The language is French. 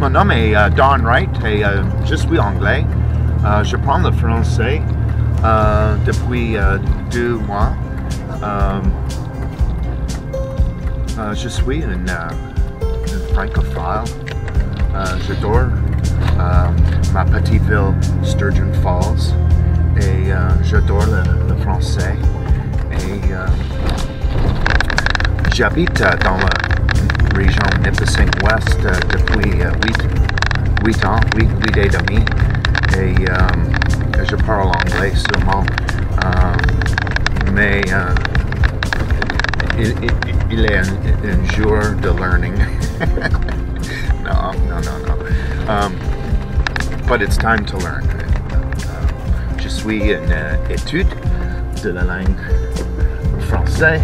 Mon nom est euh, Don Wright et euh, je suis anglais. Euh, je prends le français depuis deux mois. Je suis une, une francophile. J'adore ma petite ville Sturgeon Falls et j'adore le, le français. Et j'habite dans la région Nipissing West euh, depuis 8, ans, 8, et demi. Et je parle anglais seulement. Mais il, il- il est un, un jour de learning. no, um, no, no, no. Um, but it's time to learn. Je suis euh, étude de la langue française